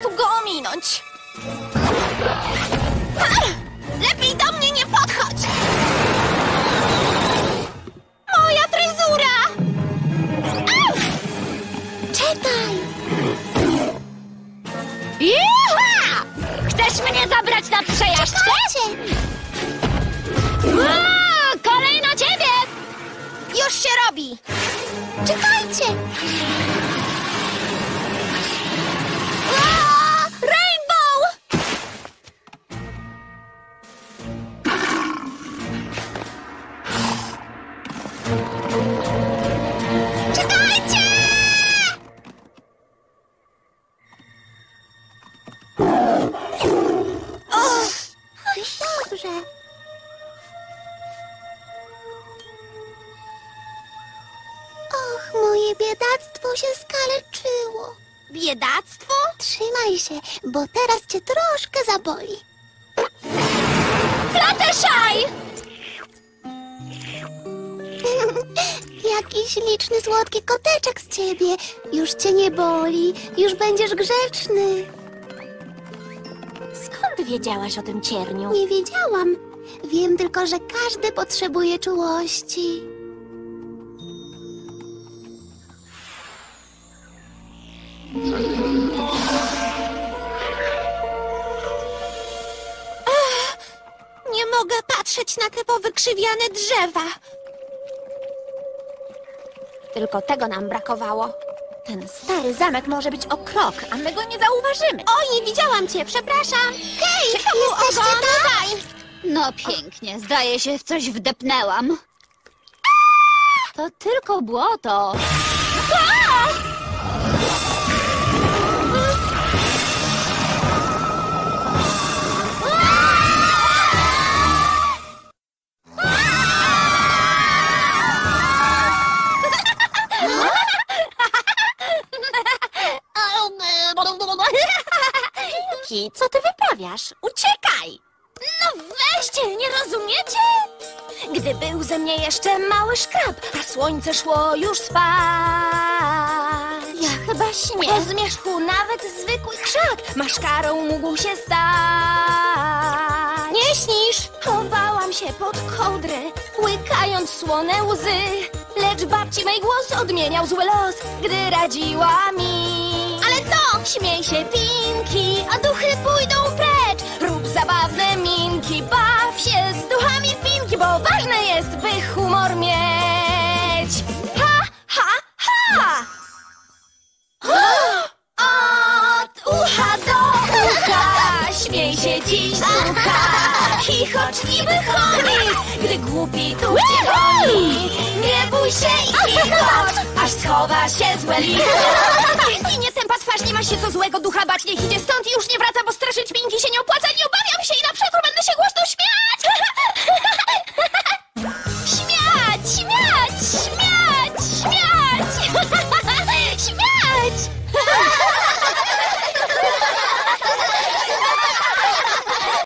tu go ominąć. Ach, Lepiej do mnie nie podchodź! Moja fryzura! Ach! Czekaj! Juha! Chcesz mnie zabrać na przejażdżkę? Czekajcie! Kolej na ciebie! Już się robi! Czekajcie! Moje biedactwo się skaleczyło. Biedactwo? Trzymaj się, bo teraz cię troszkę zaboli. Fluttershy! Jaki śliczny, słodki koteczek z ciebie. Już cię nie boli, już będziesz grzeczny. Skąd wiedziałaś o tym cierniu? Nie wiedziałam. Wiem tylko, że każdy potrzebuje czułości. Ach, Nie mogę patrzeć na te powykrzywiane drzewa. Tylko tego nam brakowało. Ten stary zamek może być o krok, a my go nie zauważymy. O, nie widziałam cię, przepraszam. Hej, jesteście tutaj? No pięknie, zdaje się w coś wdepnęłam. To tylko błoto. Co ty wyprawiasz? Uciekaj! No weźcie, nie rozumiecie? Gdy był ze mnie jeszcze mały szkrab, a słońce szło już spać. Ja chyba śnię. Po zmierzchu nawet zwykły krzak maszkarą mógł się stać. Nie śnisz? Chowałam się pod kołdrę, łykając słone łzy. Lecz babci mej głos odmieniał zły los, gdy radziła mi. Śmiej się, Pinki, a duchy pójdą precz. Rób zabawne minki, baw się z duchami w pinki, bo ważne jest, by humor mieć. Ha, ha, ha! Od ucha do ucha, śmiej się dziś słucha. Chichocz niby chomik, gdy głupi tu cię goni. Nie bój się i chichocz, aż schowa się złe licho. Bać, niech idzie stąd